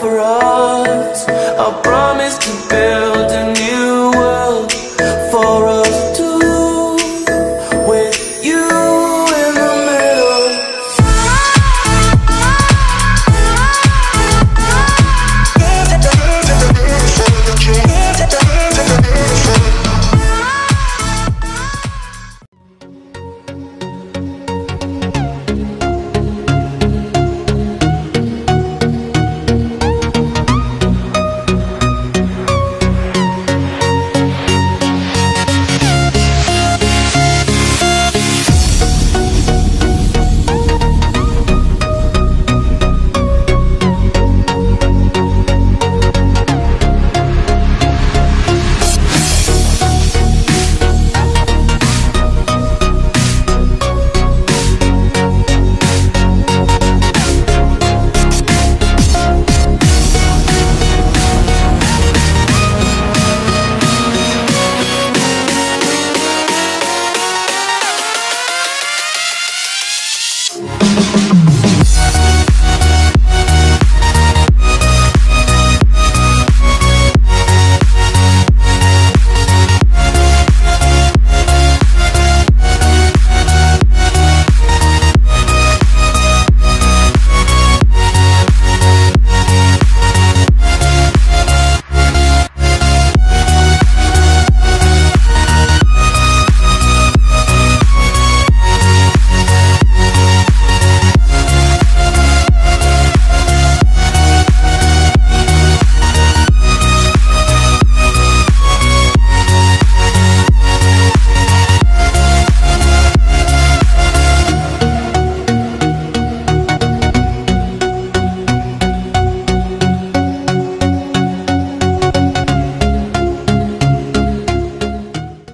for us. I promise to build